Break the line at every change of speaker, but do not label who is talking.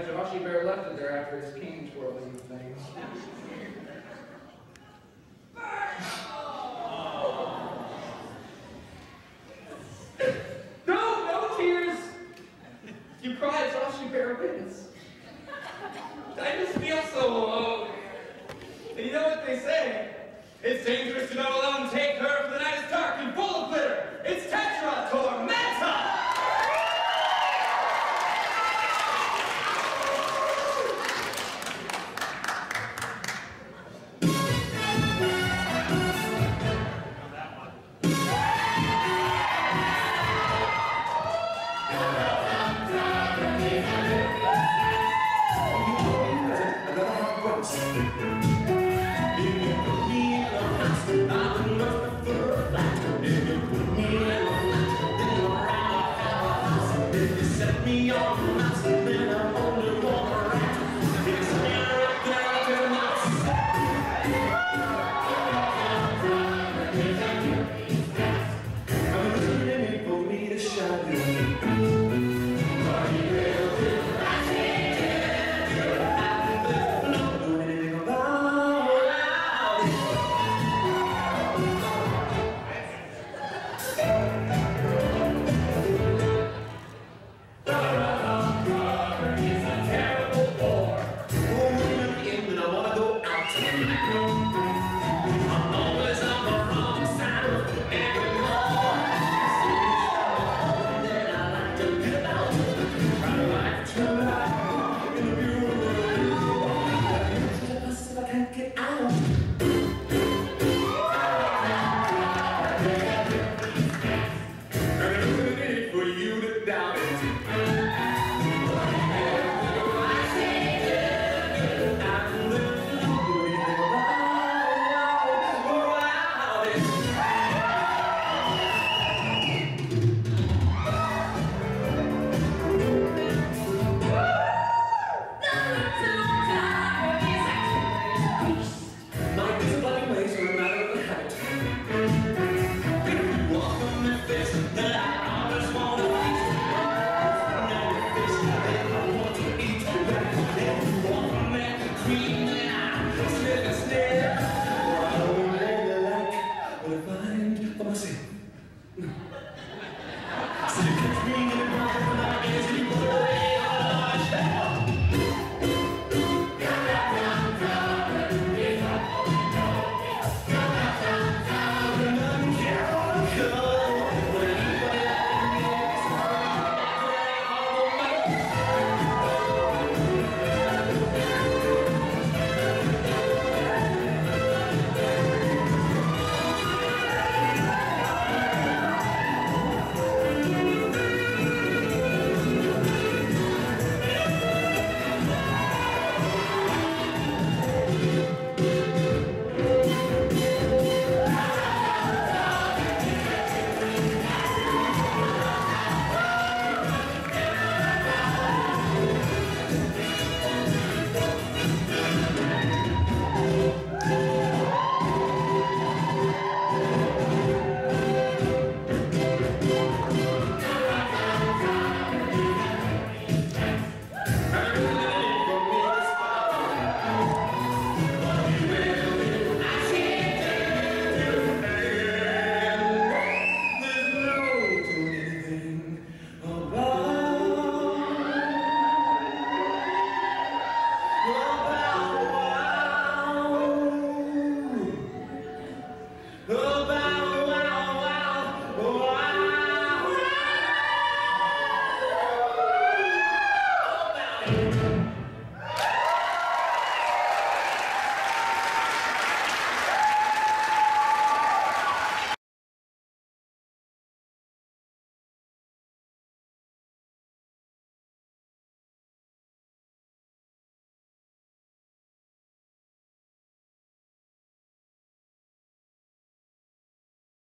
hands of Bear left it there after his cane twirling things. no, no tears. You cry, it's Ushy Bear wins. I just feel so alone. And you know what they say? It's dangerous to not alone. Take her
your get out. for you to doubt